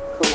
Cool.